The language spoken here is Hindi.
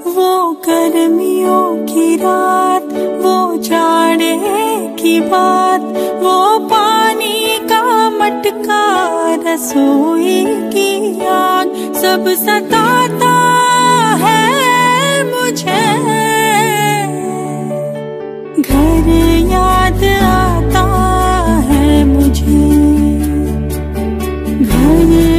वो गर्मियों की रात, वो जाड़े की बात, वो पानी का मटका, रसोई की आग, सब सताता है मुझे। घर याद आता है मुझे। घर